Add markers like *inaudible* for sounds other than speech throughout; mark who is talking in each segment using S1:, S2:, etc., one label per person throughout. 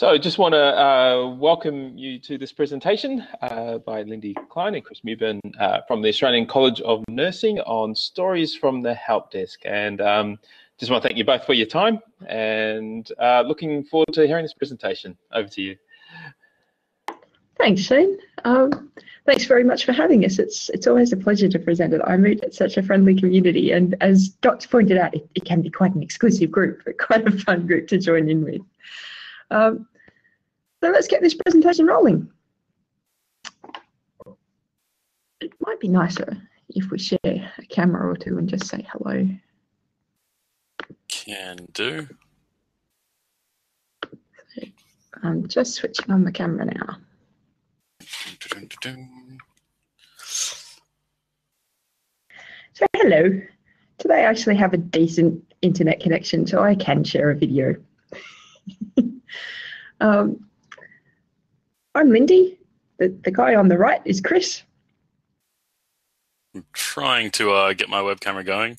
S1: So just want to uh, welcome you to this presentation uh, by Lindy Klein and Chris Mewburn uh, from the Australian College of Nursing on stories from the help desk. And um, just want to thank you both for your time and uh, looking forward to hearing this presentation. Over to you.
S2: Thanks, Shane. Um, thanks very much for having us. It's it's always a pleasure to present at iMoot. It's such a friendly community, and as Dot pointed out, it, it, can be quite an exclusive group, but quite a fun group to join in with. Um, so let's get this presentation rolling. It might be nicer if we share a camera or two and just say hello.
S3: Can do.
S2: I'm just switching on the camera now.
S3: Dun, dun, dun,
S2: so hello. Today I actually have a decent internet connection, so I can share a video. Um, I'm Lindy. The, the guy on the right is Chris.
S3: I'm trying to uh, get my web camera going.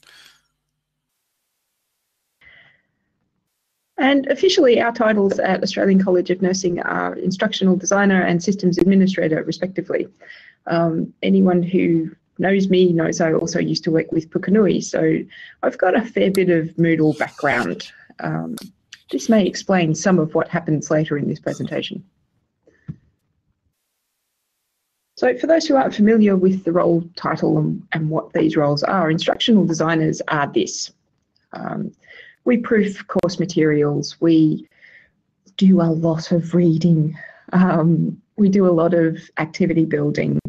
S2: And officially, our titles at Australian College of Nursing are Instructional Designer and Systems Administrator, respectively. Um, anyone who knows me knows I also used to work with Pukunui, so I've got a fair bit of Moodle background. Um, this may explain some of what happens later in this presentation. So for those who aren't familiar with the role title and, and what these roles are, instructional designers are this. Um, we proof course materials, we do a lot of reading, um, we do a lot of activity building.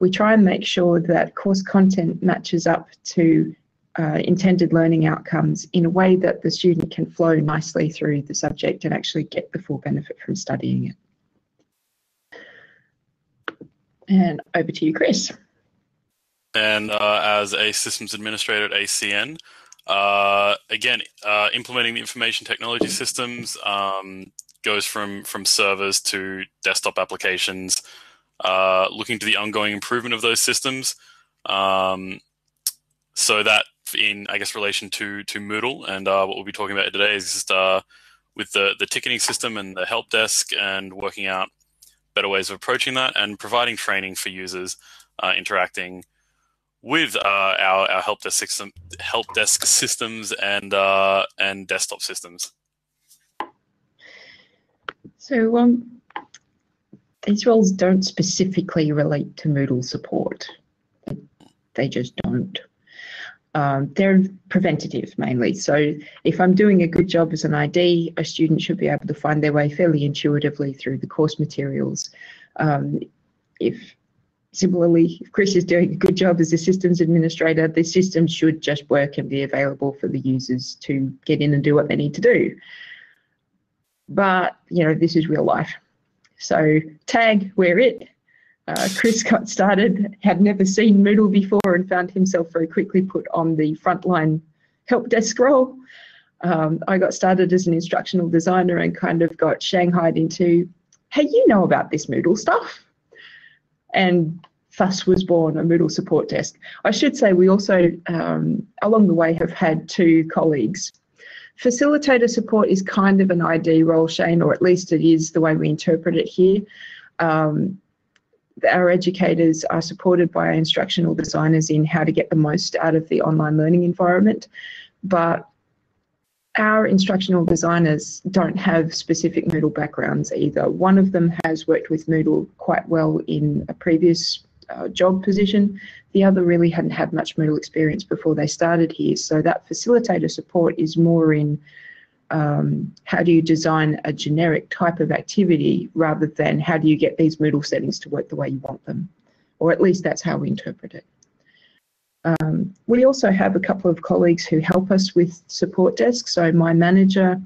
S2: We try and make sure that course content matches up to uh, intended learning outcomes in a way that the student can flow nicely through the subject and actually get the full benefit from studying it. And over to you, Chris.
S3: And uh, as a systems administrator at ACN, uh, again, uh, implementing the information technology systems um, goes from from servers to desktop applications. Uh, looking to the ongoing improvement of those systems. Um, so that, in I guess, relation to to Moodle and uh, what we'll be talking about today is just uh, with the the ticketing system and the help desk and working out better ways of approaching that and providing training for users uh, interacting with uh, our, our help desk system, help desk systems and uh, and desktop systems.
S2: So um, these roles don't specifically relate to Moodle support. They just don't. Um, they're preventative mainly. So if I'm doing a good job as an ID, a student should be able to find their way fairly intuitively through the course materials. Um, if Similarly, if Chris is doing a good job as a systems administrator, the system should just work and be available for the users to get in and do what they need to do. But, you know, this is real life. So tag, we're it. Uh, Chris got started, had never seen Moodle before and found himself very quickly put on the frontline help desk role. Um, I got started as an instructional designer and kind of got shanghaied into, hey, you know about this Moodle stuff and thus was born a Moodle support desk. I should say we also, um, along the way, have had two colleagues. Facilitator support is kind of an ID role, Shane, or at least it is the way we interpret it here. Um, our educators are supported by our instructional designers in how to get the most out of the online learning environment, but our instructional designers don't have specific Moodle backgrounds either. One of them has worked with Moodle quite well in a previous uh, job position. The other really hadn't had much Moodle experience before they started here. So that facilitator support is more in um, how do you design a generic type of activity rather than how do you get these Moodle settings to work the way you want them. Or at least that's how we interpret it. Um, we also have a couple of colleagues who help us with support desk. So my manager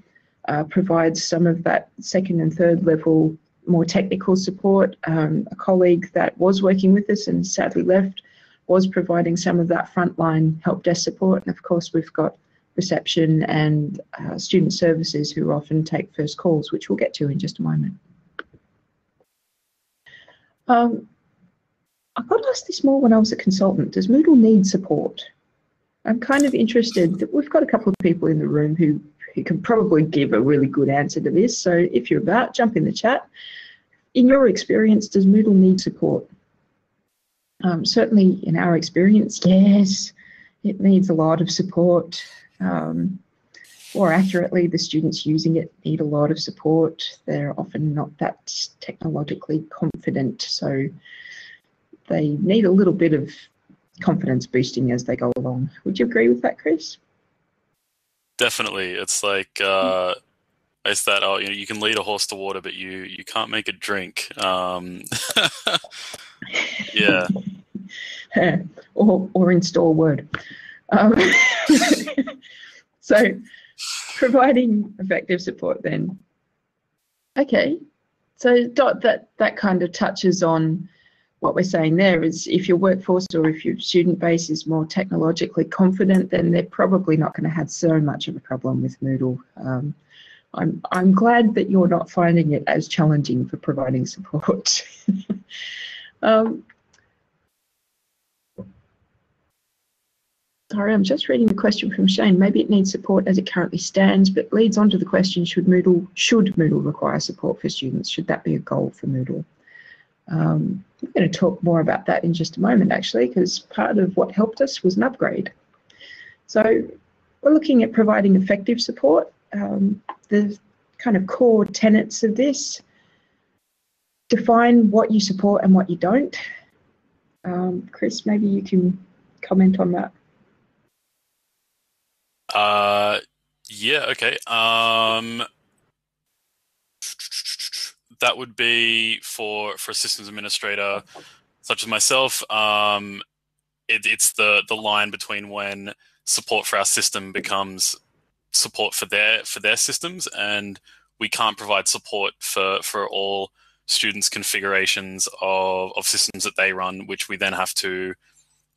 S2: uh, provides some of that second and third level more technical support. Um, a colleague that was working with us and sadly left was providing some of that frontline help desk support. And of course, we've got reception and uh, student services who often take first calls, which we'll get to in just a moment. Um, I got asked this more when I was a consultant. Does Moodle need support? I'm kind of interested that we've got a couple of people in the room who, who can probably give a really good answer to this. So if you're about, jump in the chat. In your experience, does Moodle need support? Um, certainly in our experience, yes, it needs a lot of support. Um, more accurately, the students using it need a lot of support. They're often not that technologically confident, so they need a little bit of confidence boosting as they go along. Would you agree with that, Chris?
S3: Definitely. It's like uh, it's that oh, you know, you can lead a horse to water, but you you can't make it drink. Um, *laughs* yeah. *laughs*
S2: or or install Word. Um, *laughs* *laughs* so providing effective support then. Okay, so Dot, that, that kind of touches on what we're saying there is if your workforce or if your student base is more technologically confident, then they're probably not going to have so much of a problem with Moodle. Um, I'm, I'm glad that you're not finding it as challenging for providing support. *laughs* um, Sorry, I'm just reading the question from Shane. Maybe it needs support as it currently stands, but leads on to the question, should Moodle, should Moodle require support for students? Should that be a goal for Moodle? Um, I'm going to talk more about that in just a moment, actually, because part of what helped us was an upgrade. So we're looking at providing effective support. Um, the kind of core tenets of this, define what you support and what you don't. Um, Chris, maybe you can comment on that.
S3: Uh, yeah, okay. Um, that would be for for a systems administrator such as myself. Um, it, it's the the line between when support for our system becomes support for their for their systems, and we can't provide support for for all students' configurations of of systems that they run, which we then have to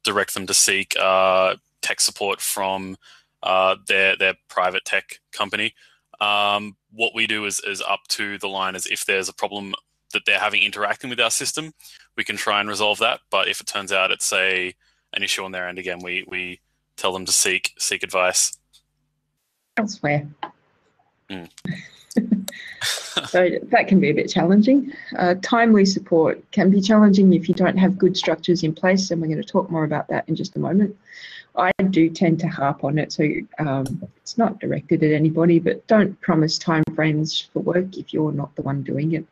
S3: direct them to seek uh, tech support from uh, their their private tech company. Um, what we do is is up to the line as if there's a problem that they're having interacting with our system, we can try and resolve that. But if it turns out it's a an issue on their end, again, we we tell them to seek seek advice
S2: elsewhere. Mm. *laughs* so that can be a bit challenging. Uh, timely support can be challenging if you don't have good structures in place, and we're going to talk more about that in just a moment. I do tend to harp on it, so um, it's not directed at anybody, but don't promise timeframes for work if you're not the one doing it.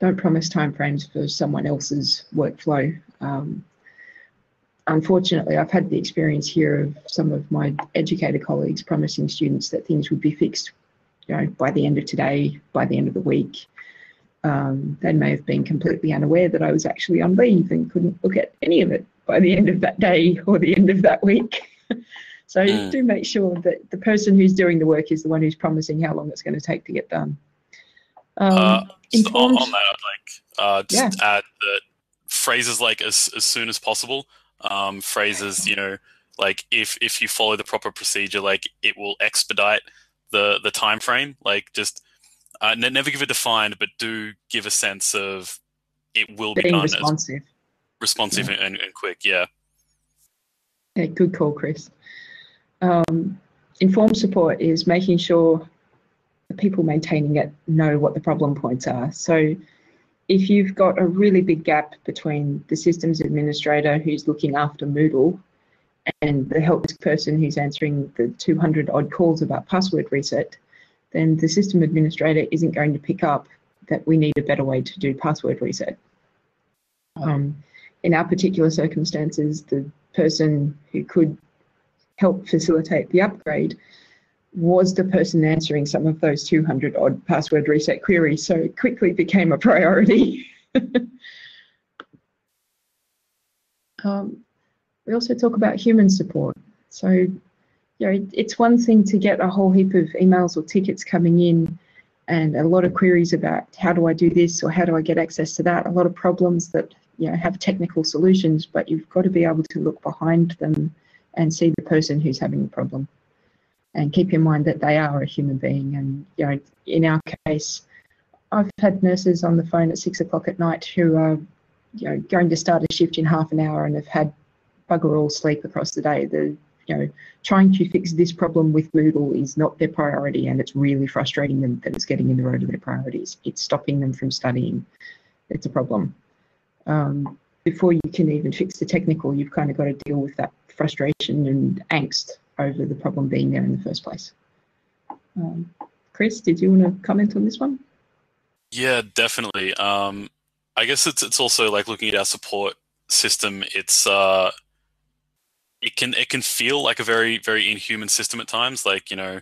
S2: Don't promise timeframes for someone else's workflow. Um, unfortunately, I've had the experience here of some of my educator colleagues promising students that things would be fixed, you know, by the end of today, by the end of the week. Um, they may have been completely unaware that I was actually on leave and couldn't look at any of it by the end of that day or the end of that week. *laughs* so mm. do make sure that the person who's doing the work is the one who's promising how long it's going to take to get done.
S3: Um, uh, informed, on, that, I'd like uh, just yeah. add that phrases like as, as soon as possible, um, phrases, you know, like if if you follow the proper procedure, like it will expedite the the time frame. Like just uh, never give a defined, but do give a sense of it will
S2: Being
S3: be done
S2: responsive.
S3: As, responsive yeah. and, and, quick. Yeah.
S2: Yeah, good call, Chris. Um, informed support is making sure the people maintaining it know what the problem points are. So if you've got a really big gap between the systems administrator who's looking after Moodle and the help desk person who's answering the 200 odd calls about password reset, then the system administrator isn't going to pick up that we need a better way to do password reset. Um, in our particular circumstances, the person who could help facilitate the upgrade was the person answering some of those 200 odd password reset queries, so it quickly became a priority. *laughs* um, we also talk about human support. So, you know, it's one thing to get a whole heap of emails or tickets coming in and a lot of queries about how do I do this or how do I get access to that, a lot of problems that you know have technical solutions, but you've got to be able to look behind them and see the person who's having the problem, and keep in mind that they are a human being. And you know, in our case, I've had nurses on the phone at six o'clock at night who are you know going to start a shift in half an hour and have had bugger all sleep across the day. The you know, trying to fix this problem with Moodle is not their priority and it's really frustrating them that it's getting in the road of their priorities. It's stopping them from studying. It's a problem. Um, before you can even fix the technical, you've kind of got to deal with that frustration and angst over the problem being there in the first place. Um, Chris, did you want to comment on this one?
S3: Yeah, definitely. Um, I guess it's it's also like looking at our support system. It's uh, it can it can feel like a very very inhuman system at times. Like you know,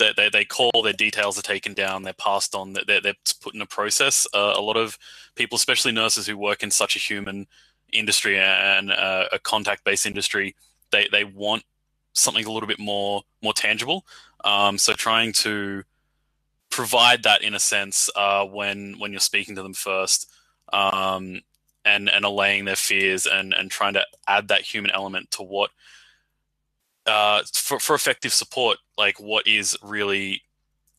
S3: they they, they call their details are taken down, they're passed on, they're they're put in a process. Uh, a lot of people, especially nurses who work in such a human industry and uh, a contact based industry, they they want something a little bit more more tangible. Um, so trying to provide that in a sense uh, when when you're speaking to them first um, and and allaying their fears and and trying to add that human element to what uh, for for effective support like what is really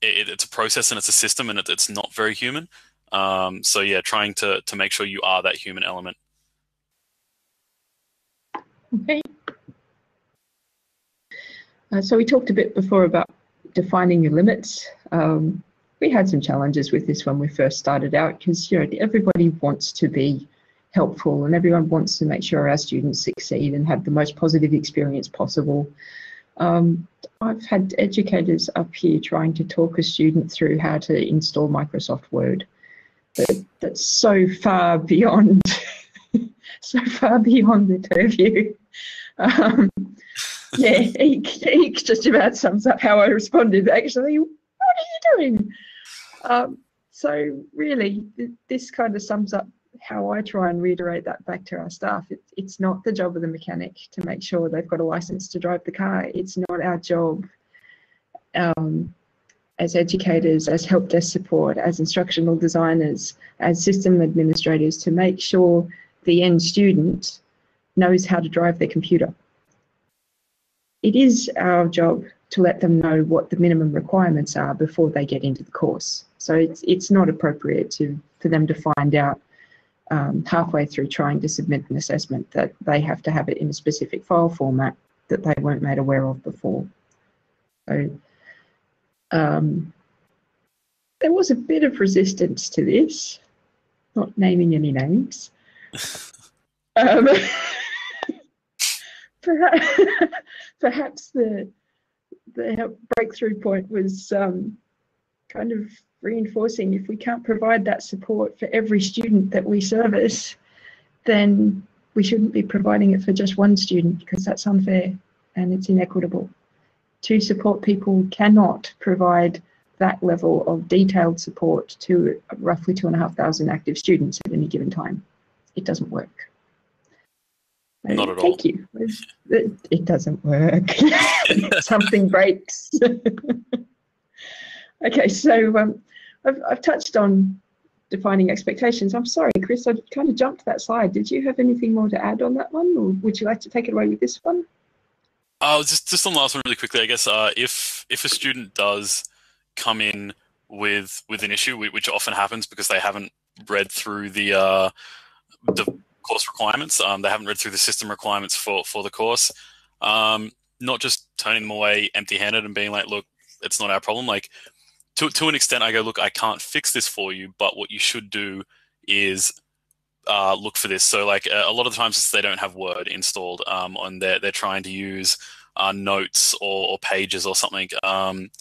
S3: it, it's a process and it's a system and it, it's not very human. Um, so yeah trying to to make sure you are that human element.
S2: Okay. Uh, so we talked a bit before about defining your limits. Um, we had some challenges with this when we first started out because you know everybody wants to be helpful and everyone wants to make sure our students succeed and have the most positive experience possible. Um, I've had educators up here trying to talk a student through how to install Microsoft Word. But that's so far beyond, *laughs* so far beyond the purview. Um, yeah, *laughs* Eek, Eek just about sums up how I responded. Actually, what are you doing? Um, so really, th- this kind of sums up how I try and reiterate that back to our staff. It, it's not the job of the mechanic to make sure they've got a license to drive the car. It's not our job um, as educators, as help desk support, as instructional designers, as system administrators to make sure the end student knows how to drive their computer it is our job to let them know what the minimum requirements are before they get into the course. So it's it's not appropriate to for them to find out um, halfway through trying to submit an assessment that they have to have it in a specific file format that they weren't made aware of before. So um, there was a bit of resistance to this, not naming any names. *laughs* um, *laughs* perhaps, *laughs* perhaps the the breakthrough point was um, kind of reinforcing if we can't provide that support for every student that we service, then we shouldn't be providing it for just one student because that's unfair and it's inequitable. Two support people cannot provide that level of detailed support to roughly two and a half thousand active students at any given time. It doesn't work.
S3: Not at all.
S2: Thank you. It, it doesn't work. *laughs* Something breaks. *laughs* okay, so um, I've, I've touched on defining expectations. I'm sorry, Chris, I kind of jumped that slide. Did you have anything more to add on that one, or would you like to take it away with this one?
S3: Uh, just just on the last one really quickly. I guess uh, if if a student does come in with with an issue, which often happens because they haven't read through the uh, the course requirements. Um, they haven't read through the system requirements for for the course. Um, not just turning them away empty-handed and being like, "Look, it's not our problem." Like to to an extent, I go, "Look, I can't fix this for you, but what you should do is." Uh, look for this. So, like a lot of the times, they don't have Word installed, um, and they're they're trying to use uh, notes or, or, pages or something. Um,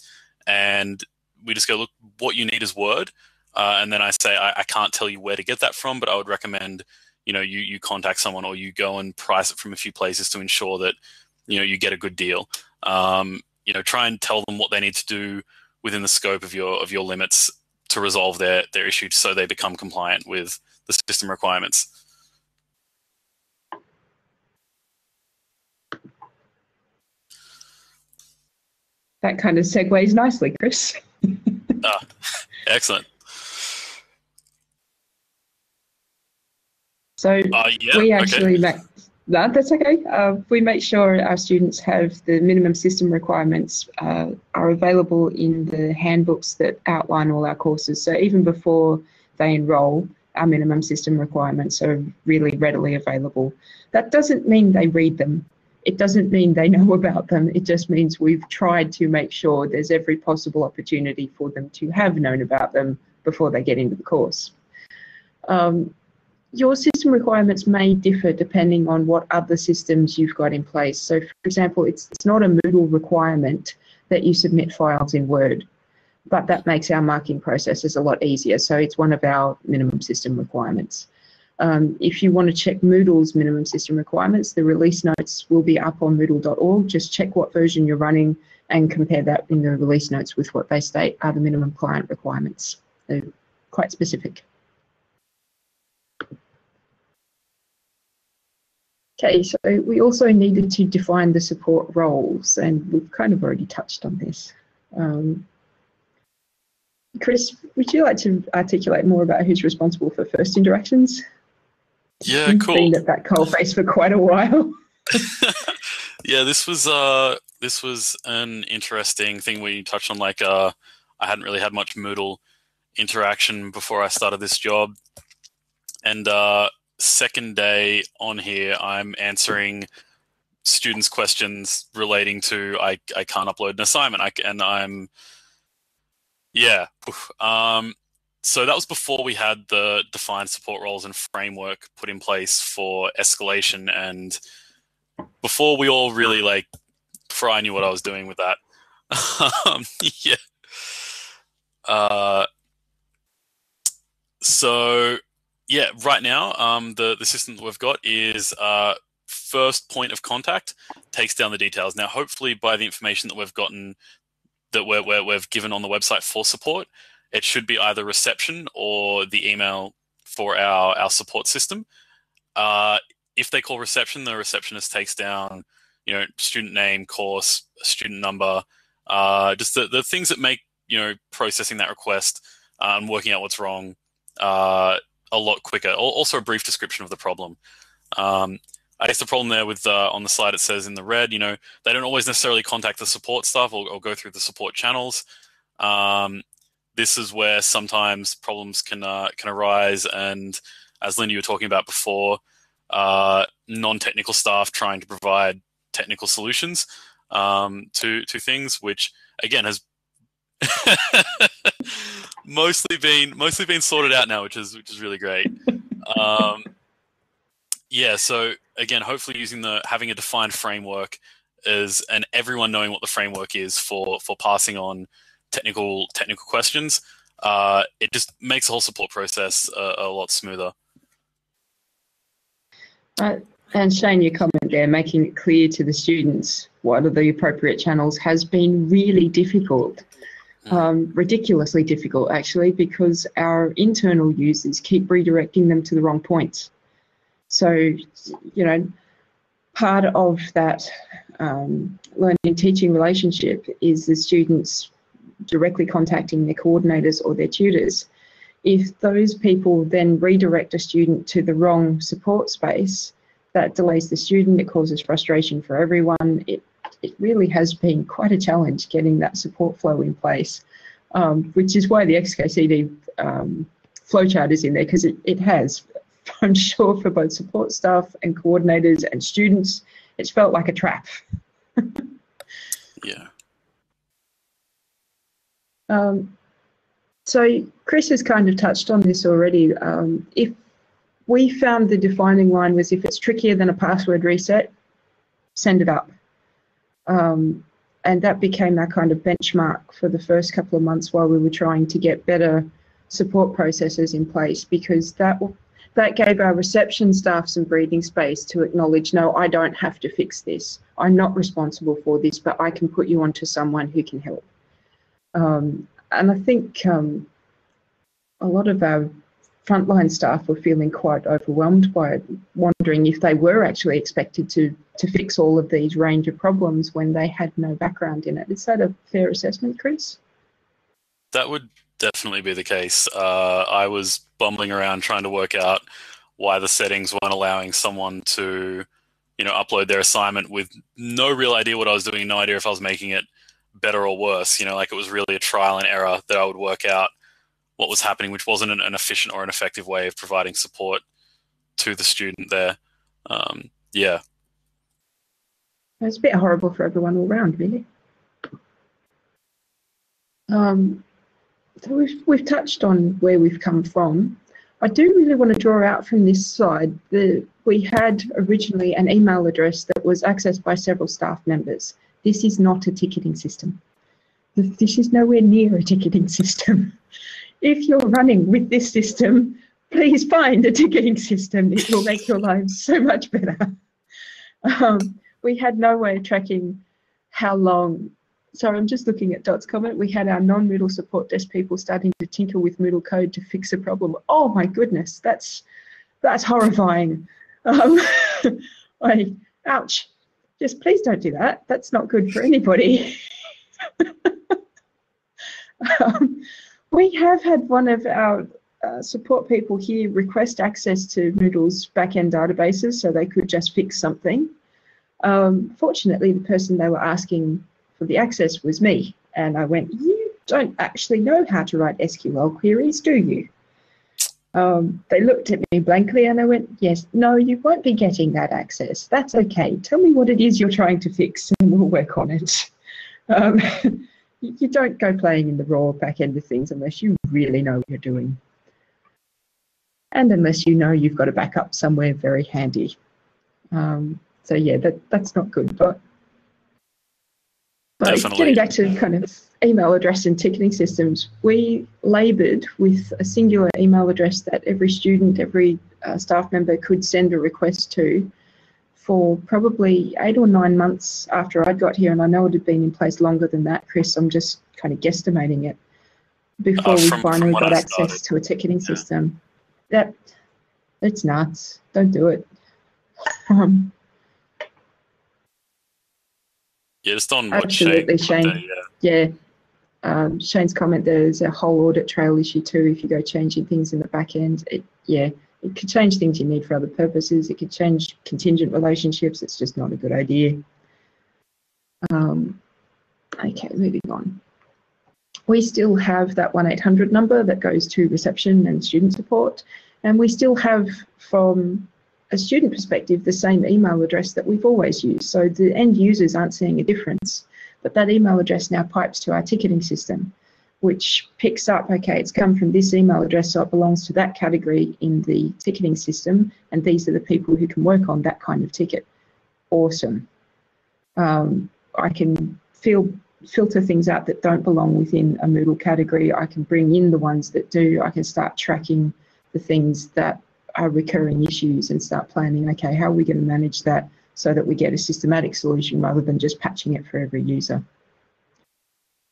S3: and we just go, look, what you need is Word. Uh, and then I say, I, I, can't tell you where to get that from, but I would recommend you know you you contact someone or you go and price it from a few places to ensure that you know you get a good deal. Um, you know, try and tell them what they need to do within the scope of your of your limits to resolve their their issue, so they become compliant with the system requirements.
S2: That kind of segues nicely, Chris. *laughs*
S3: ah, excellent.
S2: So
S3: uh, yeah,
S2: we actually
S3: okay.
S2: That's okay. Uh, we make sure our students have the minimum system requirements uh, are available in the handbooks that outline all our courses. So even before they enrol, our minimum system requirements are really readily available. That doesn't mean they read them. It doesn't mean they *laughs* know about them. It just means we've tried to make sure there's every possible opportunity for them to have known about them before they get into the course. Um, your system requirements may differ depending on what other systems you've got in place. So, for example, it's, it's not a Moodle requirement that you submit files in Word, but that makes our marking processes a lot easier. So, it's one of our minimum system requirements. Um, if you want to check Moodle's minimum system requirements, the release notes will be up on moodle.org. Just check what version you're running and compare that in the release notes with what they state are the minimum client requirements. They're quite specific. Okay, so we also needed to define the support roles, and we've kind of already touched on this. Um, Chris, would you like to articulate more about who's responsible for first interactions?
S3: Yeah,
S2: You've
S3: cool.
S2: Been at that coalface for quite a while. *laughs* *laughs*
S3: yeah, this was uh this was an interesting thing we touched on. Like, uh, I hadn't really had much Moodle interaction before I started this job, and uh, second day on here, I'm answering students' questions relating to I I can't upload an assignment. I and I'm yeah. Um, so that was before we had the defined support roles and framework put in place for escalation and before we all really like before I knew what I was doing with that. *laughs* um, yeah. Uh, so yeah, right now, um, the the system that we've got is uh, first point of contact takes down the details. Now, hopefully, by the information that we've gotten that we're, we're, we've given on the website for support, it should be either reception or the email for our, our support system. Uh, if they call reception, the receptionist takes down, you know, student name, course, student number, uh, just the, the things that make, you know, processing that request uh, and working out what's wrong uh, a lot quicker. Also, a brief description of the problem. Um, I guess the problem there with uh, on the slide it says in the red, you know, they don't always necessarily contact the support staff or, or go through the support channels. Um, this is where sometimes problems can uh, can arise, and as Linda you were talking about before, uh, non-technical staff trying to provide technical solutions um, to to things, which again has *laughs* mostly been mostly been sorted out now, which is which is really great. *laughs* Um, yeah, so again, hopefully using the having a defined framework is and everyone knowing what the framework is for for passing on technical technical questions, uh, it just makes the whole support process a, a lot smoother.
S2: Uh, and Shane, your comment there, making it clear to the students what are the appropriate channels, has been really difficult. Um, ridiculously difficult, actually, because our internal users keep redirecting them to the wrong points. So, you know, part of that um, learning teaching relationship is the students directly contacting their coordinators or their tutors. If those people then redirect a student to the wrong support space, that delays the student, it causes frustration for everyone. It, it really has been quite a challenge getting that support flow in place, um, which is why the XKCD um, flowchart is in there because it, it has, *laughs* I'm sure, for both support staff and coordinators and students, it's felt like a trap.
S3: yeah.
S2: Um, so Chris has kind of touched on this already. Um, if we found the defining line was if it's trickier than a password reset, send it up. Um, and that became our kind of benchmark for the first couple of months while we were trying to get better support processes in place because that that gave our reception staff some breathing space to acknowledge no i don't have to fix this. I'm not responsible for this but i can put you onto someone who can help. Um, and I think um, a lot of our frontline staff were feeling quite overwhelmed by it, wondering if they were actually expected to to fix all of these range of problems when they had no background in it. Is that a fair assessment, Chris?
S3: That would definitely be the case. Uh, I was bumbling around trying to work out why the settings weren't allowing someone to, you know, upload their assignment with no real idea what I was doing, no idea if I was making it better or worse. You know, like it was really a trial and error that I would work out what was happening, which wasn't an, an efficient or an effective way of providing support to the student there. Um, yeah.
S2: It's a bit horrible for everyone all round, really. Um, so we've, we've touched on where we've come from. I do really want to draw out from this slide that we had originally an email address that was accessed by several staff members. This is not a ticketing system. This is nowhere near a ticketing *laughs* system. If you're running with this system, please find a ticketing system. It will make your lives so much better. Um, we had no way of tracking how long. Sorry, I'm just looking at Dot's comment. We had our non-Moodle support desk people starting to tinker with Moodle code to fix a problem. Oh my goodness, that's that's horrifying. Um, *laughs* I, ouch. Just please don't do that. That's not good for anybody. *laughs* um, we have had one of our uh, support people here request access to Moodle's backend databases so they could just fix something. Um, fortunately, the person they were asking for the access was me, and I went, You don't actually know how to write SQL queries, do you? Um, they looked at me blankly and I went, Yes, no, you won't be getting that access. That's okay. Tell me what it is you're trying to fix and we'll work on it. *laughs* Um, you don't go playing in the raw back end of things unless you really know what you're doing. And unless you know you've got a backup somewhere very handy. Um, so yeah, that that's not good. But, but getting back to kind of email address and ticketing systems, we laboured with a singular email address that every student, every uh, staff member could send a request to for probably eight or nine months after I'd got here, and I know it had been in place longer than that, Chris. I'm just kind of guesstimating it before oh, from, we finally got access to a ticketing yeah. system. That it's nuts. Don't do it. *laughs* Um,
S3: yeah, just on what Absolutely,
S2: Shane. Shane. yeah. yeah. Um, Shane's comment there's a whole audit trail issue too if you go changing things in the back end. It, yeah, it could change things you need for other purposes. It could change contingent relationships. It's just not a good idea. Um, okay, moving on. We still have that 1-800 number that goes to reception and student support. And we still have, from a student perspective, the same email address that we've always used. So the end users aren't seeing a difference. But that email address now pipes to our ticketing system which picks up, okay, it's come from this email address, so it belongs to that category in the ticketing system, and these are the people who can work on that kind of ticket. Awesome. Um, I can feel, filter things out that don't belong within a Moodle category. I can bring in the ones that do. I can start tracking the things that are recurring issues and start planning, okay, how are we going to manage that so that we get a systematic solution rather than just patching it for every user.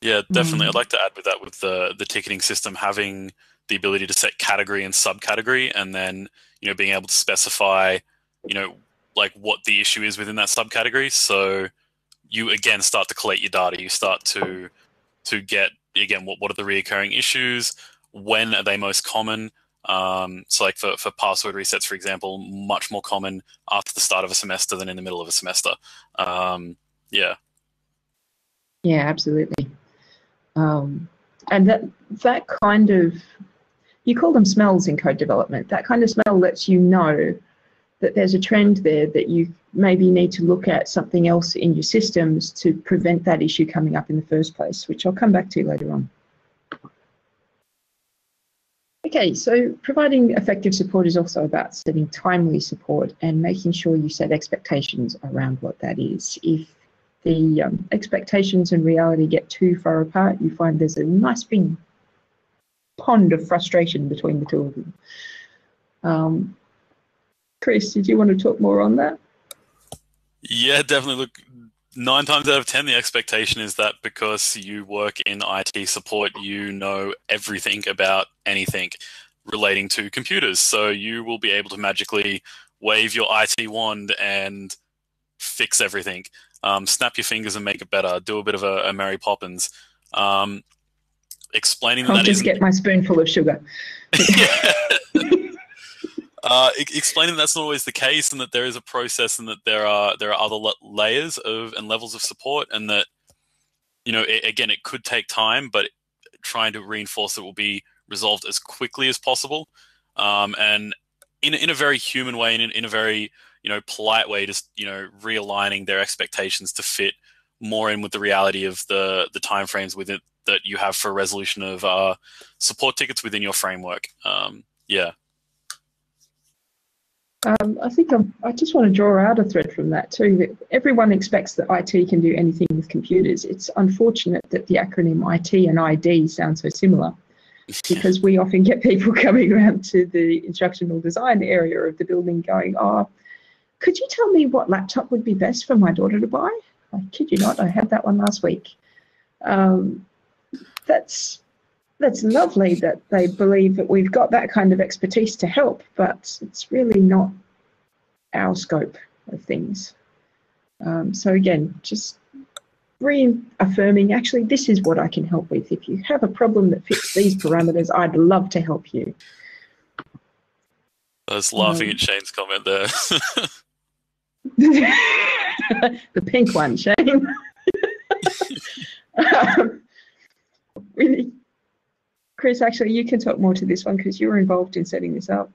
S3: Yeah, definitely. Mm. I'd like to add with that with the the ticketing system having the ability to set category and subcategory, and then you know being able to specify, you know, like what the issue is within that subcategory. So you again start to collate your data. You start to to get again what what are the recurring issues? When are they most common? Um, so like for, for password resets, for example, much more common after the start of a semester than in the middle of a semester. Um, yeah.
S2: Yeah, absolutely. Um, and that that kind of you call them smells in code development. That kind of smell lets you know that there's a trend there that you maybe need to look at something else in your systems to prevent that issue coming up in the first place, which I'll come back to later on. Okay, so providing effective support is also about setting timely support and making sure you set expectations around what that is. If the um, expectations and reality get too far apart, you find there's a nice big pond of frustration between the two of them. Um, Chris, did you want to talk more on that?
S3: Yeah, definitely. Look, nine times out of ten, the expectation is that because you work in IT support, you know everything about anything relating to computers. So you will be able to magically wave your IT wand and fix everything um, snap your fingers and make it better. Do a bit of a, a Mary Poppins. Um, explaining
S2: I'll
S3: that
S2: just get my spoonful of sugar. *laughs*
S3: uh, explaining that's not always the case, and that there is a process, and that there are there are other layers of and levels of support, and that you know it, again it could take time, but trying to reinforce it will be resolved as quickly as possible, um, and in in a very human way, and in, in a very you know polite way, just you know realigning their expectations to fit more in with the reality of the the timeframes within that you have for resolution of uh, support tickets within your framework. Um, yeah.
S2: Um, I think I'm, i just want to draw out a thread from that too. That everyone expects that IT can do anything with computers. It's unfortunate that the acronym IT and ID sound so similar, *laughs* because we often get people *laughs* coming around to the instructional design area of the building going, "Oh, could you tell me what laptop would be best for my daughter to buy?" I kid you not, I had that one last week. Um, that's that's lovely that they believe that we've got that kind of expertise to help, but it's really not our scope of things. Um, so again, just reaffirming, actually, this is what I can help with. If you have a problem that fits these parameters, I'd love to help you.
S3: I was laughing um, at Shane's comment there. *laughs* *laughs*
S2: the pink one, Shane. *laughs* um, really, Chris, actually, you can talk more to this one because you were involved in setting this up.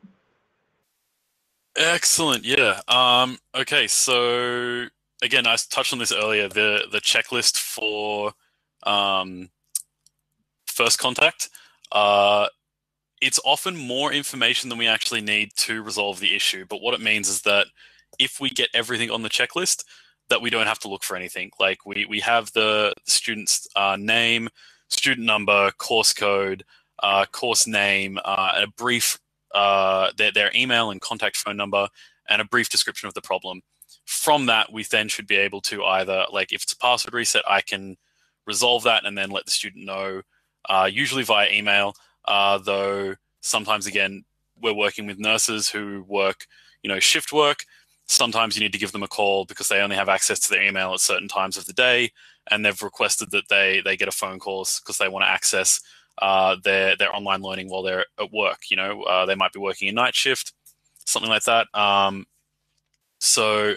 S3: Excellent. Yeah. Um, okay. So again, I touched on this earlier. The the checklist for um, first contact. Uh, it's often more information than we actually need to resolve the issue. But what it means is that if we get everything on the checklist, that we don't have to look for anything. Like we we have the student's uh, name, student number, course code, uh, course name, uh, a brief uh, their their email and contact phone number, and a brief description of the problem. From that, we then should be able to either like if it's a password reset, I can resolve that and then let the student know, uh, usually via email. Uh, though sometimes again we're working with nurses who work you know shift work sometimes you need to give them a call because they only have access to their email at certain times of the day and they've requested that they they get a phone call because they want to access uh, their their online learning while they're at work you know uh, they might be working a night shift something like that um, so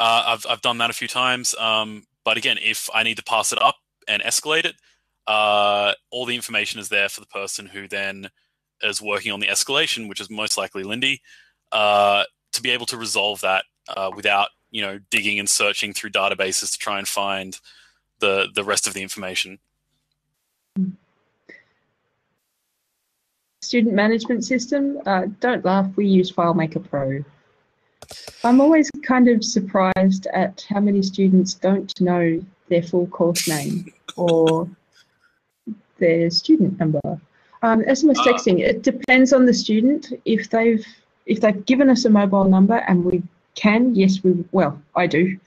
S3: uh, I've, I've done that a few times um, but again if i need to pass it up and escalate it uh, all the information is there for the person who then is working on the escalation which is most likely lindy uh, to be able to resolve that uh, without you know digging and searching through databases to try and find the the rest of the information.
S2: Student management system. Uh, don't laugh. We use FileMaker Pro. I'm always kind of surprised at how many students don't know their full course name or their student number. Um, SMS ah. texting, it depends on the student. If they've if they've given us a mobile number and we can, yes, we well, I do.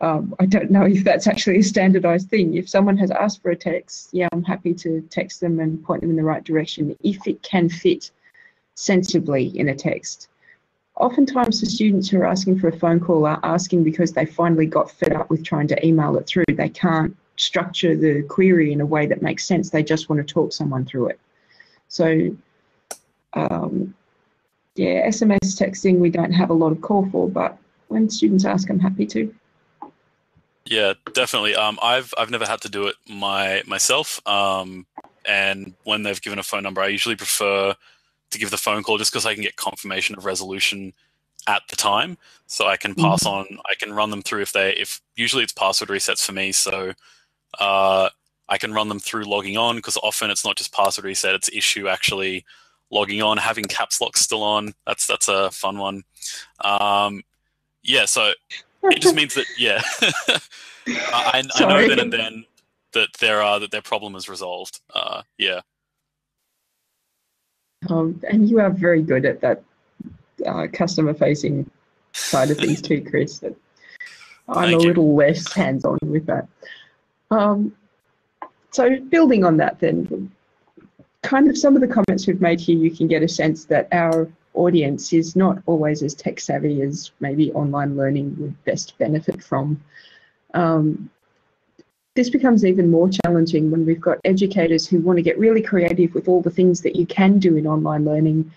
S2: Um, I don't know if that's actually a standardized thing. If someone has asked for a text, yeah, I'm happy to text them and point them in the right direction if it can fit sensibly in a text. Oftentimes, the students who are asking for a phone call are asking because they finally got fed up with trying to email it through. They can't structure the query in a way that makes sense. They just want to talk someone through it. So, um, yeah, SMS texting we don't have a lot of call for, but when students ask, I'm happy to.
S3: Yeah, definitely. Um, I've I've never had to do it my myself. Um, and when they've given a phone number, I usually prefer to give the phone call just because I can get confirmation of resolution at the time, so I can pass mm-hmm. on. I can run them through if they if usually it's password resets for me, so uh, I can run them through logging on because often it's not just password reset; it's issue actually logging on, having caps lock still on. That's that's a fun one. Um, yeah, so it just means that yeah, *laughs* I, I, know then and then that there are that their problem is resolved. Uh, yeah.
S2: Um, and you are very good at that uh, customer facing side of things too, Chris. I'm Thank a little less hands on with that. Um, so building on that, then kind of some of the comments we've made here, you can get a sense that our audience is not always as tech savvy as maybe online learning would best benefit from. Um, this becomes even more challenging when we've got educators who want to get really creative with all the things that you can do in online learning,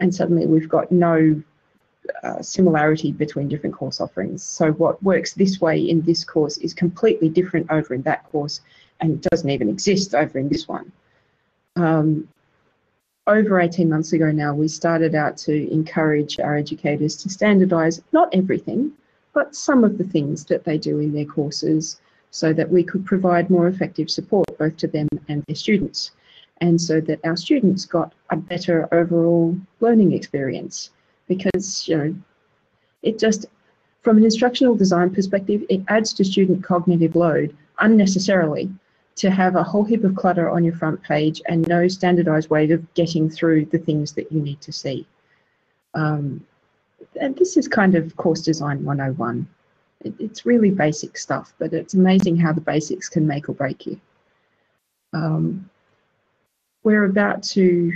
S2: and suddenly we've got no uh, similarity between different course offerings. So what works this way in this course is completely different over in that course and doesn't even exist over in this one. Um, over 18 months ago now, we started out to encourage our educators to standardise not everything, but some of the things that they do in their courses so that we could provide more effective support both to them and their students. And so that our students got a better overall learning experience because you know it just from an instructional design perspective it adds to student cognitive load unnecessarily to have a whole heap of clutter on your front page and no standardized way of getting through the things that you need to see. Um, and this is kind of course design 101 it, it's really basic stuff but it's amazing how the basics can make or break you. Um, we're about to,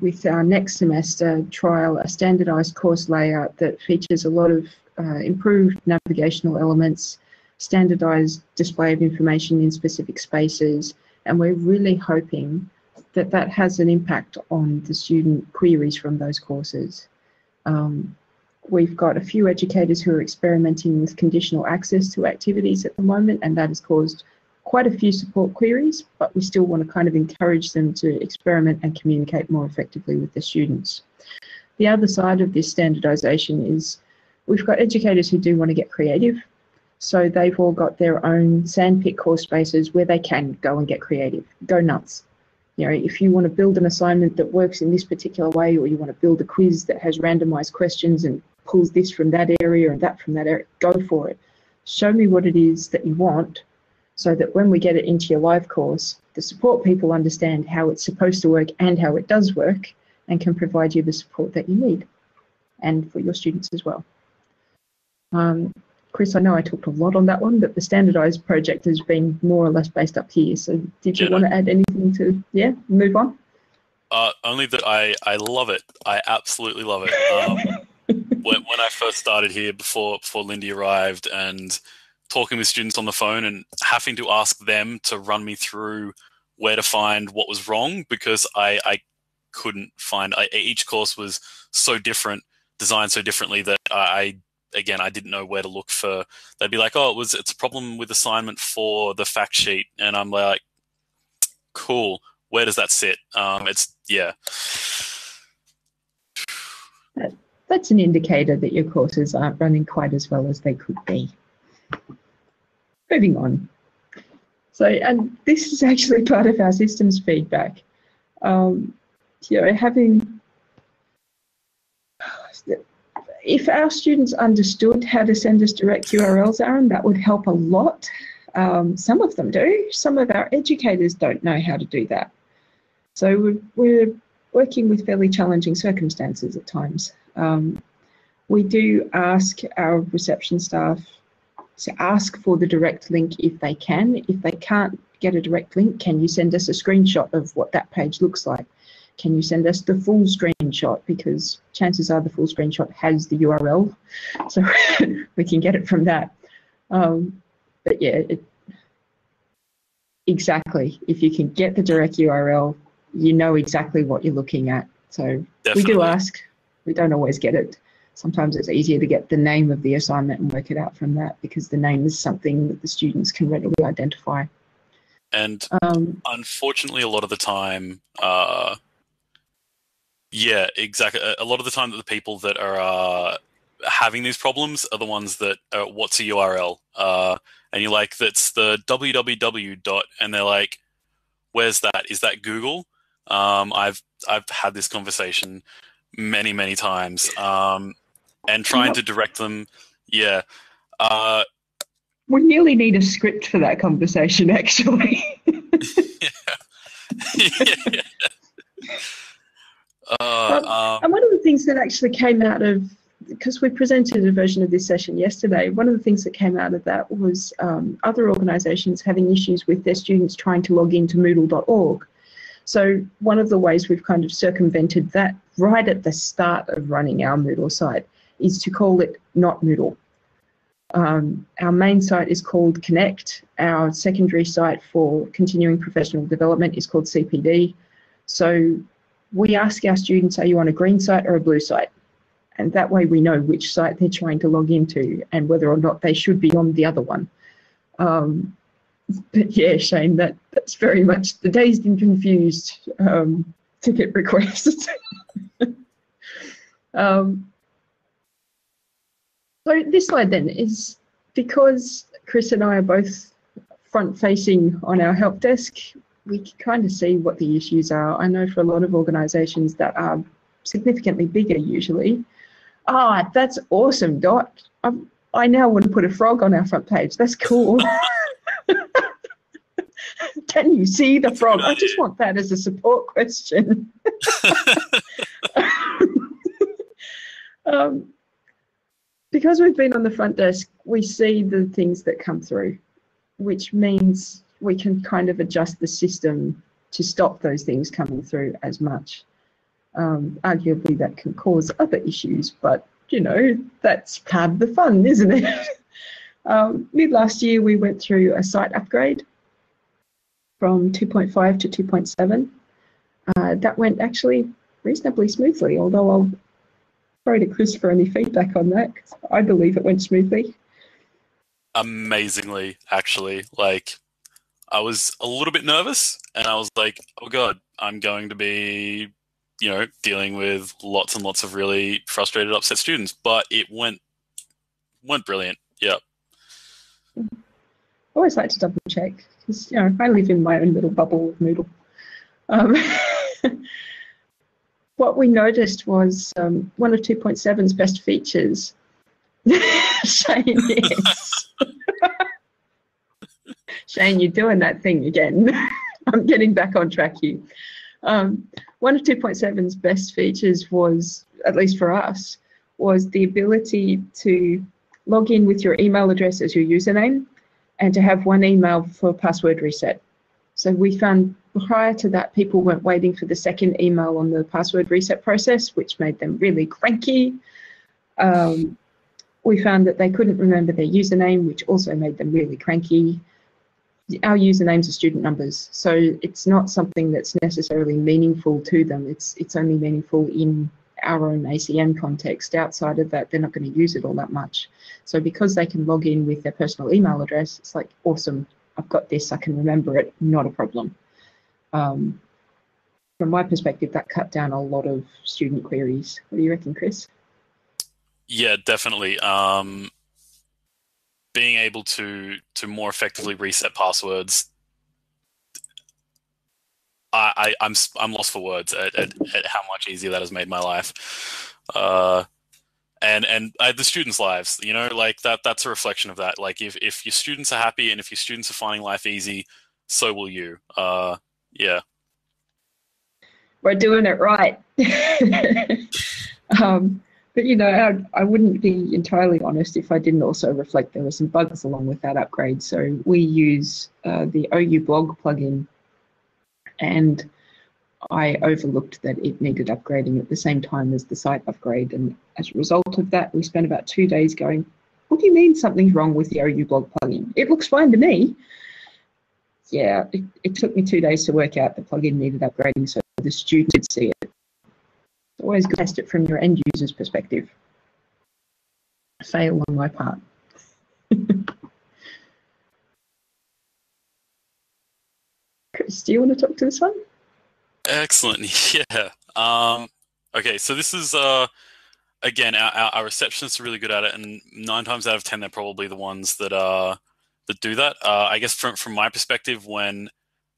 S2: with our next semester, trial a standardised course layout that features a lot of uh, improved navigational elements, standardised display of information in specific spaces, and we're really hoping that that has an impact on the student queries from those courses. Um, we've got a few educators who are experimenting with conditional access to activities at the moment, and that has caused quite a few support queries, but we still want to kind of encourage them to experiment and communicate more effectively with the students. The other side of this standardisation is we've got educators who do want to get creative. So they've all got their own sandpit course spaces where they can go and get creative, go nuts. You know, if you want to build an assignment that works in this particular way, or you want to build a quiz that has randomized questions and pulls this from that area and that from that area, go for it. Show me what it is that you want so that when we get it into your live course, the support people understand how it's supposed to work and how it does work and can provide you the support that you need and for your students as well. Um, Chris, I know I talked a lot on that one, but the standardized project has been more or less based up here. So did you yeah, want to add anything to, yeah, move on?
S3: Uh, only that I, I love it. I absolutely love it. Um, *laughs* when, when I first started here before, before Lindy arrived and talking with students on the phone and having to ask them to run me through where to find what was wrong because I, I couldn't find I, each course was so different designed so differently that I again I didn't know where to look for they'd be like oh it was it's a problem with assignment for the fact sheet. And I'm like cool. Where does that sit? Um, it's yeah.
S2: That's an indicator that your courses aren't running quite as well as they could be. Moving on. So, and this is actually *laughs* part of our systems feedback. Um, you know, having, if our students understood how to send us direct URLs, Aaron, that would help a lot. Um, some of them do. Some of our educators don't know how to do that. So we're, we're working with fairly challenging circumstances at times. Um, we do ask our reception staff to ask for the direct link if they can. If they can't get a direct link, can you send us a screenshot of what that page looks like? Can you send us the full screenshot? Because chances are the full screenshot has the URL, so *laughs* we can get it from that. Um, but yeah, it, exactly. If you can get the direct URL, you know exactly what you're looking at. So Definitely. we do ask. We don't always get it sometimes it's easier to get the name of the assignment and work it out from that because the name is something that the students can readily identify.
S3: And um, unfortunately, a lot of the time, uh, yeah, exactly. A lot of the time, that the people that are uh, having these problems are the ones that are, what's a URL? Uh, and you're like, that's the www dot, and they're like, where's that? Is that Google? Um, I've I've had this conversation many many times. Um, and trying to direct them. Yeah. Uh,
S2: we nearly need a script for that conversation, actually. *laughs* yeah. *laughs* yeah. Uh, um, um, and one of the things that actually came out of because we presented a version of this session yesterday, one of the things that came out of that was um, other organisations having issues with their students trying to log into Moodle.org. So one of the ways we've kind of circumvented that right at the start of running our Moodle site is to call it not Moodle. Um, our main site is called Connect. Our secondary site for continuing professional development is called CPD. So we ask our students, are you on a green site or a blue site? And that way we know which site they're trying to log into and whether or not they should be on the other one. Um, but yeah, Shane, that, that's very much the dazed and confused um, ticket request. *laughs* um, so this slide then is because Chris and I are both front facing on our help desk, we can kind of see what the issues are. I know for a lot of organisations that are significantly bigger usually. Ah, that's awesome, Dot. I'm, I now want to put a frog on our front page. That's cool. *laughs* Can you see the frog? I just want that as a support question. *laughs* um, because we've been on the front desk, we see the things that come through, which means we can kind of adjust the system to stop those things coming through as much. Um, arguably, that can cause other issues, but you know, that's part of the fun, isn't it? *laughs* um, mid last year, we went through a site upgrade from 2.5 to 2.7. Uh, that went actually reasonably smoothly, although I'll throw to Chris for any feedback on that I believe it went smoothly.
S3: Amazingly, actually. Like, I was a little bit nervous and I was like, oh God, I'm going to be, you know, dealing with lots and lots of really frustrated, upset students. But it went went brilliant. Yeah.
S2: I always like to double check because you know I live in my own little bubble of Moodle. Um, *laughs* what we noticed was um, one of 2.7's best features. *laughs* Shane, yes. Shane, you're doing that thing again. *laughs* I'm getting back on track here. Um, one of 2.7's best features was, at least for us, was the ability to log in with your email address as your username and to have one email for password reset. So we found prior to that, people weren't waiting for the second email on the password reset process, which made them really cranky. Um, we found that they couldn't remember their username, which also made them really cranky. Our usernames are student numbers, so it's not something that's necessarily meaningful to them. It's it's only meaningful in our own ACN context. Outside of that, they're not going to use it all that much. So because they can log in with their personal email address, it's like awesome. I've got this. I can remember it. Not a problem. Um, from my perspective, that cut down a lot of student queries. What do you reckon, Chris?
S3: Yeah, definitely. Um, being able to to more effectively reset passwords, I, am I'm, I'm lost for words at, at, at, how much easier that has made my life. Uh, and and uh, the students' lives, you know, like that. That's a reflection of that. Like if if your students are happy and if your students are finding life easy, so will you. Uh, yeah.
S2: We're doing it right. *laughs* um, but you know, I, I, wouldn't be entirely honest if I didn't also reflect there were some bugs along with that upgrade. So we use uh, the OU blog plugin, and I overlooked that it needed upgrading at the same time as the site upgrade. And as a result of that, we spent about two days going, "What do you mean something's wrong with the OU blog plugin? It looks fine to me." yeah, it, it, took me two days to work out the plugin needed upgrading so the students could see it. Always test it from your end user's perspective. Fail on my part. *laughs* Chris, do you want to talk to this one?
S3: Excellent. *laughs* Yeah. Um, okay, so this is uh, again our, our receptionists are really good at it, and nine times out of ten they're probably the ones that are that do that. Uh, I guess from from my perspective, when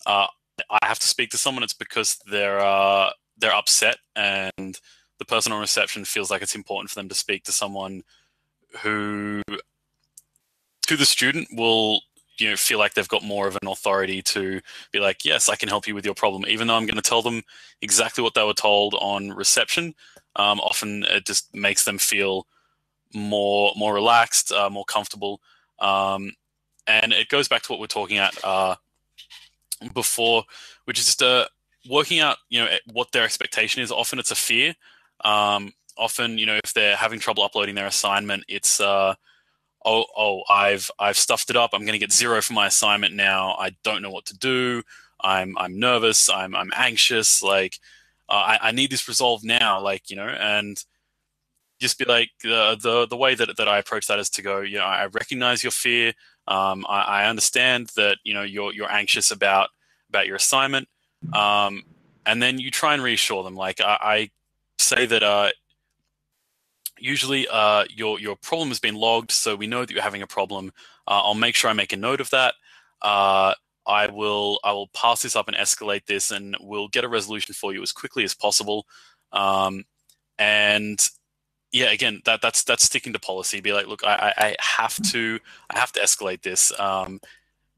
S3: uh, I have to speak to someone, it's because they're uh, they're upset, and the person on reception feels like it's important for them to speak to someone who, to the student, will you know feel like they've got more of an authority to be like, yes, I can help you with your problem, even though I'm going to tell them exactly what they were told on reception. Um, often it just makes them feel more more relaxed, uh, more comfortable. Um, and it goes back to what we're talking at uh, before, which is just uh, working out, you know, what their expectation is. Often it's a fear. Um, often, you know, if they're having trouble uploading their assignment, it's uh, oh, oh, I've I've stuffed it up. I'm going to get zero for my assignment now. I don't know what to do. I'm I'm nervous. I'm I'm anxious. Like uh, I, I need this resolved now. Like you know, and just be like the the the way that that I approach that is to go. You know, I recognize your fear. Um, I, I, understand that you know you're you're anxious about about your assignment, um, and then you try and reassure them. Like I, I say that uh, usually uh, your your problem has been logged, so we know that you're having a problem. Uh, I'll make sure I make a note of that. Uh, I will I will pass this up and escalate this, and we'll get a resolution for you as quickly as possible. Um, and yeah, again, that that's that's sticking to policy. Be like, look, I, I have to I have to escalate this. Um,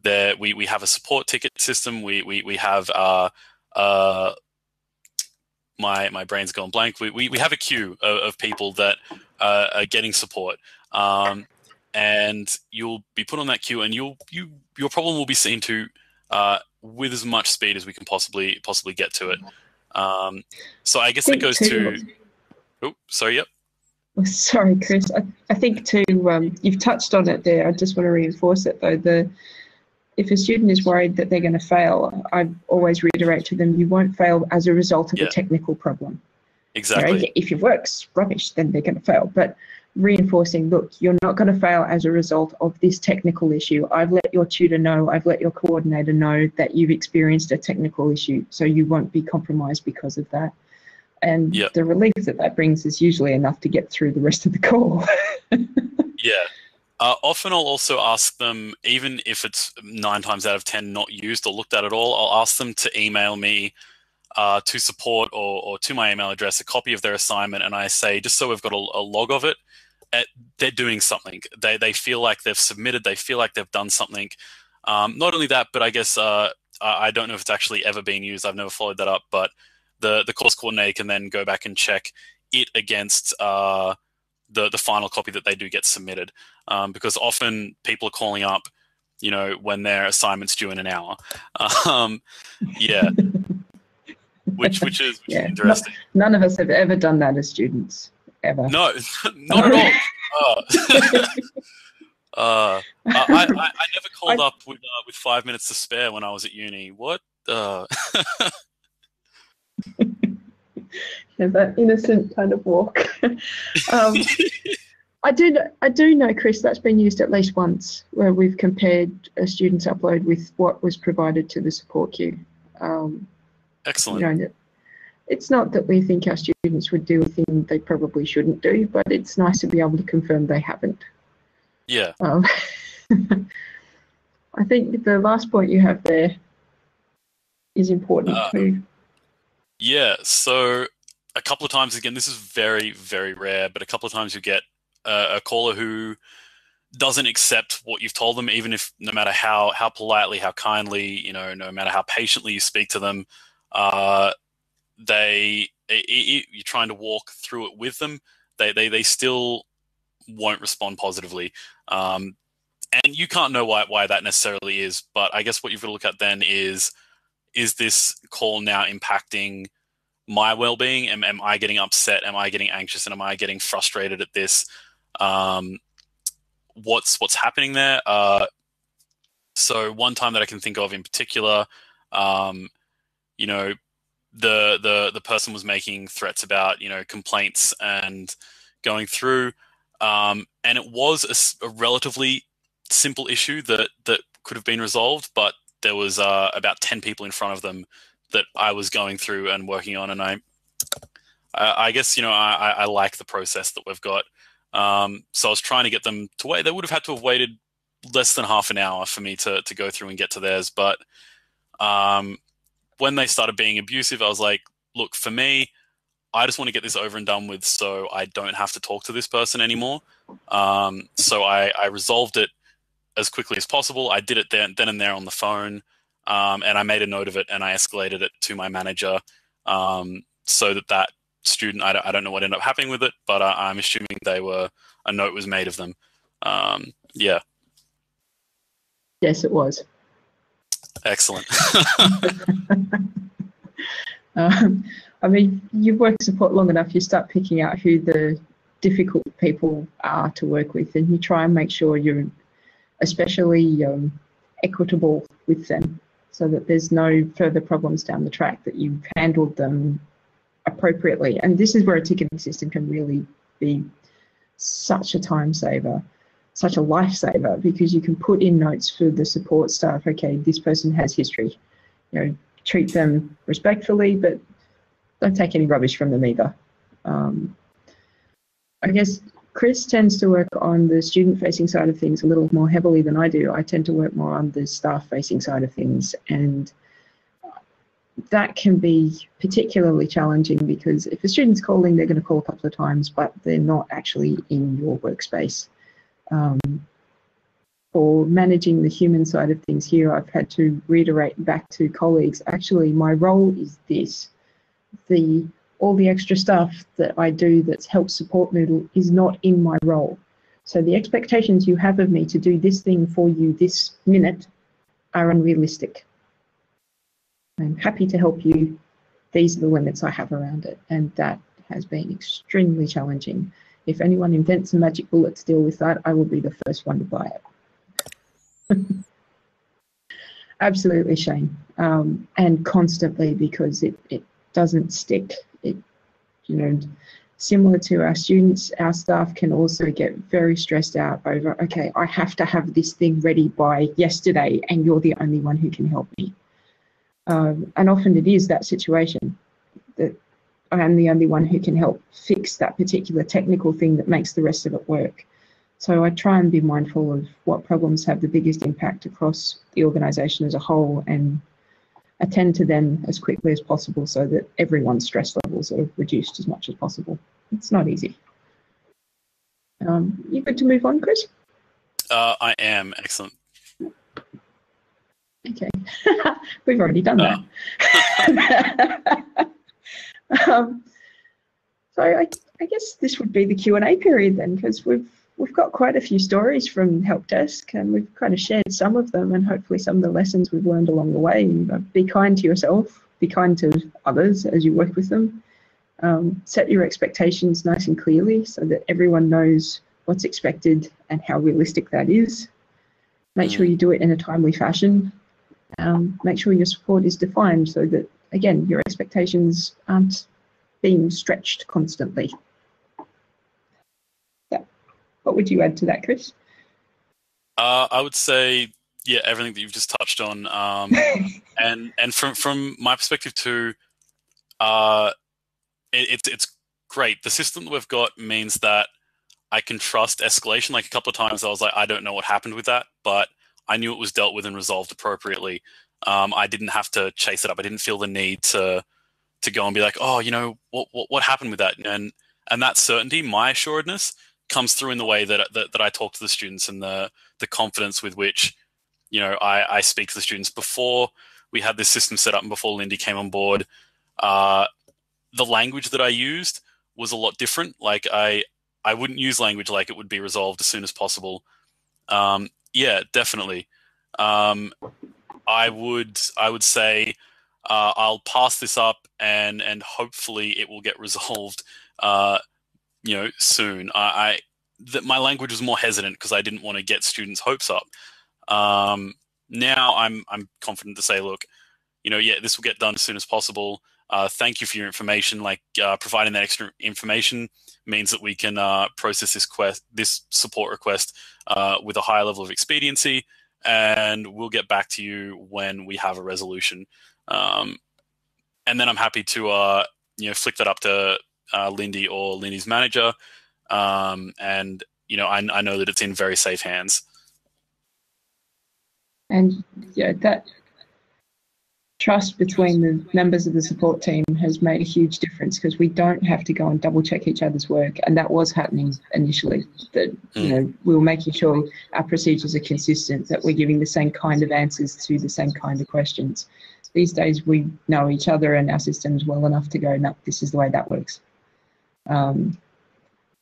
S3: there we, we have a support ticket system. We we we have uh uh my my brain's gone blank. We we, we have a queue of, of people that uh, are getting support. Um, and you'll be put on that queue, and you'll you your problem will be seen to uh, with as much speed as we can possibly possibly get to it. Um, so I guess that goes to. Oh, sorry. Yep.
S2: Sorry, Chris. I, I think too. Um, you've touched on it there. I just want to reinforce it though. The if a student is worried that they're going to fail, I always reiterate to them, you won't fail as a result of yeah. a technical problem.
S3: Exactly.
S2: You know, if your work's rubbish, then they're going to fail. But reinforcing, look, you're not going to fail as a result of this technical issue. I've let your tutor know, I've let your coordinator know that you've experienced a technical issue, so you won't be compromised because of that. And yep. the relief that that brings is usually enough to get through the rest of the call. *laughs*
S3: yeah. Uh, often I'll also ask them, even if it's nine times out of 10 not used or looked at at all, I'll ask them to email me uh, to support or, or to my email address a copy of their assignment. And I say, just so we've got a, a log of it, at, they're doing something. They, they feel like they've submitted, they feel like they've done something. Um, not only that, but I guess uh, I don't know if it's actually ever been used. I've never followed that up, but the, the course coordinator can then go back and check it against uh, the the final copy that they do get submitted, um, because often people are calling up, you know, when their assignment's due in an hour. *laughs* Um, yeah, which which is, which yeah. is interesting.
S2: none of us have ever done that as students ever.
S3: No, *laughs* not at all. Uh, *laughs* uh, I, I, I, never called I, up with uh, with five minutes to spare when I was at uni. What?
S2: Yeah, that innocent kind of walk. *laughs* um, I do, I do know, Chris, that's been used at least once, where we've compared a student's upload with what was provided to the support queue. Um,
S3: Excellent.
S2: You know, it's not that we think our students would do a thing they probably shouldn't do, but it's nice to be able to confirm they haven't.
S3: Yeah.
S2: Um, *laughs* I think the last point you have there is important uh, too.
S3: Yeah. So a couple of times again, this is very very rare, but a couple of times you get a, a caller who doesn't accept what you've told them, even if no matter how how politely, how kindly, you know, no matter how patiently you speak to them, uh, they it, it, you're trying to walk through it with them. They they they still won't respond positively. Um, and you can't know why why that necessarily is. But I guess what you've got to look at then is is this call now impacting my well-being? Am, am I getting upset? Am I getting anxious? And am I getting frustrated at this? Um, what's what's happening there? Uh, so one time that I can think of in particular, um, you know, the the the person was making threats about you know complaints and going through, um, and it was a, a, relatively simple issue that that could have been resolved, but there was uh, about ten people in front of them that I was going through and working on, and I, I guess you know I, I like the process that we've got. Um, so I was trying to get them to wait. They would have had to have waited less than half an hour for me to to go through and get to theirs. But um, when they started being abusive, I was like, look, for me, I just want to get this over and done with, so I don't have to talk to this person anymore. Um, so I, I resolved it as quickly as possible. I did it then, then and there on the phone um, and I made a note of it and I escalated it to my manager um, so that that student I don't, I don't, know what ended up happening with it, but uh, I'm assuming they were a note was made of them. Um, yeah.
S2: Yes, it was.
S3: Excellent. *laughs*
S2: um, I mean, you work support long enough, you start picking out who the difficult people are to work with, and you try and make sure you're especially um, equitable with them so that there's no further problems down the track, that you've handled them appropriately. And this is where a ticketing system can really be such a time saver, such a lifesaver, because you can put in notes for the support staff. Okay, this person has history. You know, treat them respectfully, but don't take any rubbish from them either. Um, I guess Chris tends to work on the student facing side of things a little more heavily than I do. I tend to work more on the staff facing side of things. And that can be particularly challenging because if a student's calling, they're going to call a couple of times, but they're not actually in your workspace. Um, for managing the human side of things here, I've had to reiterate back to colleagues, actually, my role is this. The all the extra stuff that I do that's helped support Moodle is not in my role. So the expectations you have of me to do this thing for you this minute are unrealistic. I'm happy to help you. These are the limits I have around it. And that has been extremely challenging. If anyone invents a magic bullet to deal with that, I will be the first one to buy it. *laughs* Absolutely, Shane. Um, and constantly because it, it doesn't stick it, you know, similar to our students, our staff can also get very stressed out over, okay, I have to have this thing ready by yesterday, and you're the only one who can help me. Um, and often it is that situation that I am the only one who can help fix that particular technical thing that makes the rest of it work. So I try and be mindful of what problems have the biggest impact across the organisation as a whole and attend to them as quickly as possible so that everyone's stress levels are reduced as much as possible. It's not easy. Um, you good to move on, Chris?
S3: Uh, I am. Excellent.
S2: Okay. *laughs* We've already done that. *laughs* um, so I, I guess this would be the Q&A period then, because we've we've got quite a few stories from Help Desk and we've kind of shared some of them and hopefully some of the lessons we've learned along the way. Be kind to yourself, be kind to others as you work with them. Um, set your expectations nice and clearly so that everyone knows what's expected and how realistic that is. Make sure mm. you do it in a timely fashion. Um, make sure your support is defined so that, again, your expectations aren't being stretched constantly. What would you add to that, Chris?
S3: Uh, I would say, yeah, everything that you've just touched on, um, *laughs* and and from from my perspective too, uh, it, it's it's great. The system that we've got means that I can trust escalation. Like a couple of times, I was like, I don't know what happened with that, but I knew it was dealt with and resolved appropriately. Um, I didn't have to chase it up. I didn't feel the need to to go and be like, oh, you know, what what, what happened with that? And and that certainty, my assuredness, comes through in the way that, that, that I talk to the students and the the confidence with which you know I, I speak to the students before we had this system set up and before Lindy came on board. Uh, the language that I used was a lot different. Like I I wouldn't use language like it would be resolved as soon as possible. Um, yeah, definitely. Um, I would I would say uh, I'll pass this up and and hopefully it will get resolved. Uh, you know soon. I, I that my language was more hesitant because I didn't want to get students' hopes up. Um, now I'm I'm confident to say, look, you know, yeah, this will get done as soon as possible. Uh, thank you for your information. Like uh, providing that extra information means that we can uh, process this quest, this support request uh, with a higher level of expediency, and we'll get back to you when we have a resolution. Um, and then I'm happy to uh, you know flick that up to uh, Lindy or Lindy's manager, um, and you know I, I know that it's in very safe hands.
S2: And yeah, that trust between the members of the support team has made a huge difference because we don't have to go and double check each other's work and that was happening initially that mm. you know we were making sure our procedures are consistent that we're giving the same kind of answers to the same kind of questions these days we know each other and our systems well enough to go no this is the way that works um,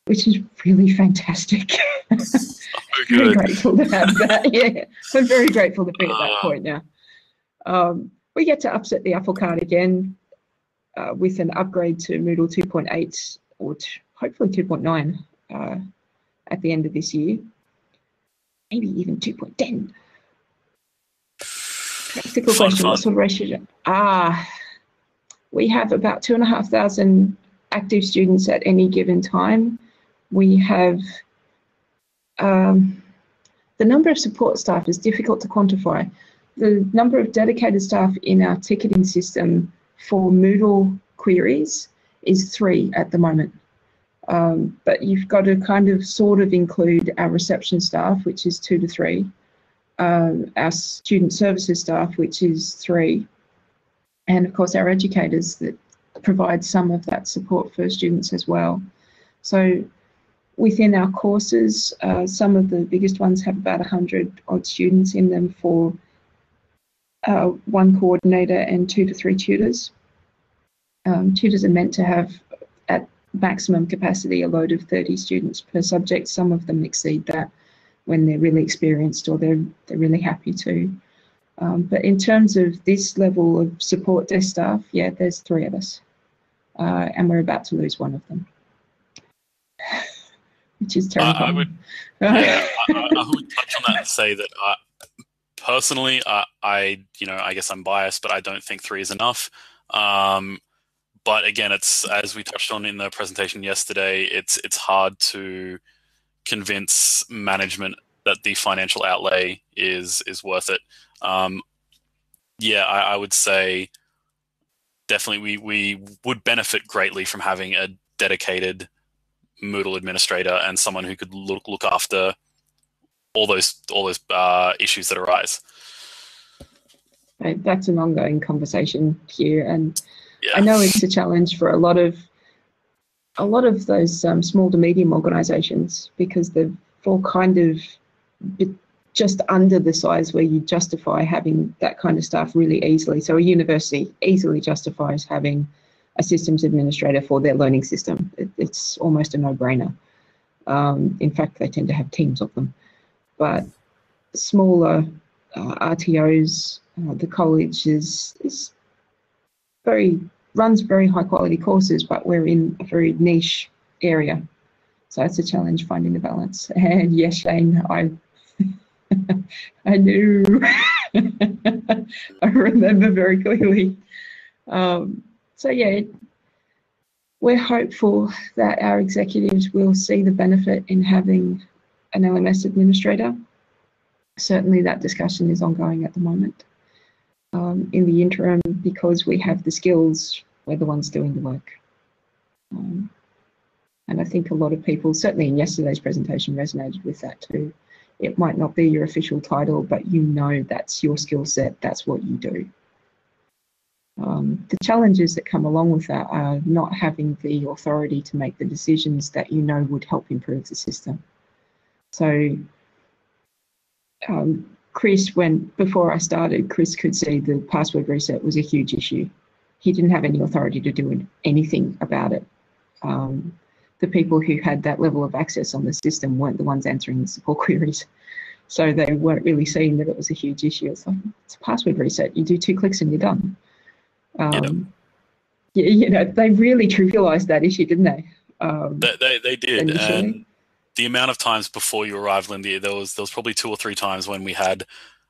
S2: which is really fantastic. *laughs* very grateful to have that. *laughs* Yeah, I'm very grateful to be at that point now. Um, we get to upset the apple cart again uh, with an upgrade to Moodle 2.8 or t- hopefully 2.9 uh, at the end of this year, maybe even 2.10. Practical fun, question: fun. What sort of ratio? Ah, we have about two and a half thousand active students at any given time. We have um, the number of support staff is difficult to quantify. the number of dedicated staff in our ticketing system for Moodle queries is three at the moment. Um, but you've got to kind of sort of include our reception staff, which is two to three, um, our student services staff, which is three, and of course our educators that provide some of that support for students as well. So within our courses, uh, some of the biggest ones have about 100 odd students in them for uh, one coordinator and two to three tutors. Um, tutors are meant to have at maximum capacity a load of 30 students per subject. Some of them exceed that when they're really experienced or they're, they're really happy to. Um, but in terms of this level of support desk staff, yeah, there's three of us. Uh, and we're about to lose one of them, *laughs* which is terrible.
S3: I, I would, *laughs* yeah, I, I, would touch on that and say that I, personally, I, I, you know, I guess I'm biased, but I don't think three is enough. Um, but again, it's as we touched on in the presentation yesterday. It's it's hard to convince management that the financial outlay is is worth it. Um, yeah, I, I, would say definitely we we would benefit greatly from having a dedicated Moodle administrator and someone who could look look after all those all those uh, issues that arise.
S2: That's an ongoing conversation here, and yeah. I know it's a challenge for a lot of a lot of those um, small to medium organisations because they're all kind of just under the size where you justify having that kind of staff really easily. So a university easily justifies having a systems administrator for their learning system. It, it's almost a no-brainer. Um, in fact, they tend to have teams of them. But smaller uh, RTOs, uh, the college is, is very runs very high quality courses, but we're in a very niche area. So it's a challenge finding the balance. *laughs* And yes, Shane, I I do. *laughs* I remember very clearly. Um, so yeah, we're hopeful that our executives will see the benefit in having an LMS administrator. Certainly that discussion is ongoing at the moment. Um, in the interim, because we have the skills, we're the ones doing the work. Um, and I think a lot of people, certainly in yesterday's presentation, resonated with that too. It might not be your official title, but you know that's your skill set, that's what you do. Um, the challenges that come along with that are not having the authority to make the decisions that you know would help improve the system. So um, Chris, when before I started, Chris could see the password reset was a huge issue. He didn't have any authority to do anything about it. Um, the people who had that level of access on the system weren't the ones answering the support *laughs* queries. So they weren't really seeing that it was a huge issue. It's like, it's a password reset. You do two clicks and you're done. Um, yeah. You know, they really trivialized that issue, didn't they?
S3: Um, they, they, they, did. And the amount of times before you arrived, Lindy, there was there was probably two or three times when we had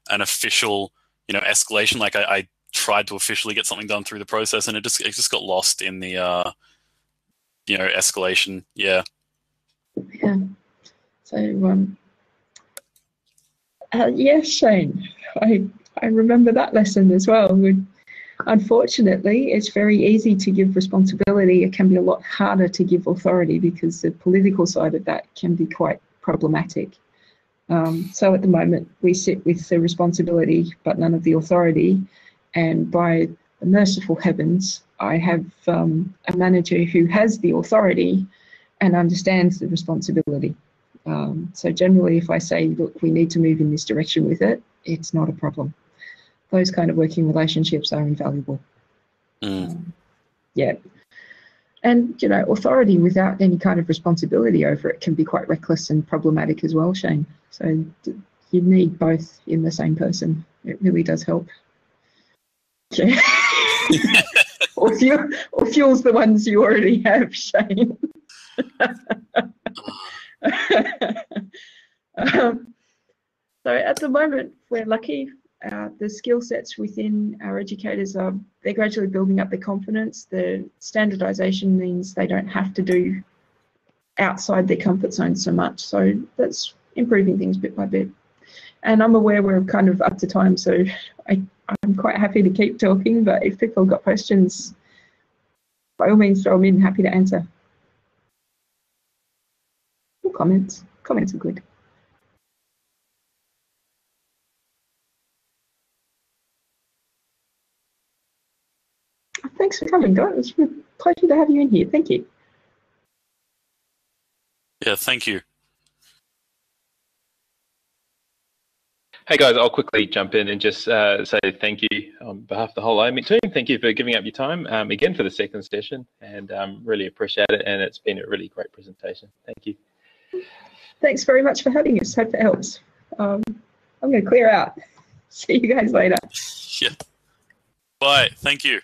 S3: an official, you know, escalation. Like I, I tried to officially get something done through the process, and it just it just got lost in the, uh, you know, escalation. Yeah.
S2: Yeah. So um, uh, yeah, Shane, I I remember that lesson as well. we Unfortunately, it's very easy to give responsibility. It can be a lot harder to give authority because the political side of that can be quite problematic. Um, so at the moment, we sit with the responsibility but none of the authority. And by the merciful heavens, I have um, a manager who has the authority and understands the responsibility. Um, so generally, if I say, look, we need to move in this direction with it, it's not a problem those kind of working relationships are invaluable.
S3: Mm. Um,
S2: yeah. And, you know, authority without any kind of responsibility over it can be quite reckless and problematic as well, Shane. So you need both in the same person. It really does help. Yeah. *laughs* *laughs* or, fuel, or fuels the ones you already have, Shane. um, so at the moment, we're lucky uh, the skill sets within our educators are they're gradually building up their confidence. The standardization means they don't have to do outside their comfort zone so much. So that's improving things bit by bit. And I'm aware we're kind of up to time, so I, I'm quite happy to keep talking. But if people got questions, by all means, throw them in. Happy to answer. Or comments. Comments are good. Thanks for coming, guys. It's a pleasure to have you in here. Thank you.
S3: Yeah, thank you.
S1: Hey guys, I'll quickly jump in and just uh, say thank you on behalf of the whole iMoot team. Thank you for giving up your time um, again for the second session and um, really appreciate it. And it's been a really great presentation. Thank you.
S2: Thanks very much for having us. Hope it helps. Um, I'm going to clear out. *laughs* See you guys later. *laughs*
S3: Yeah. Bye. Thank you.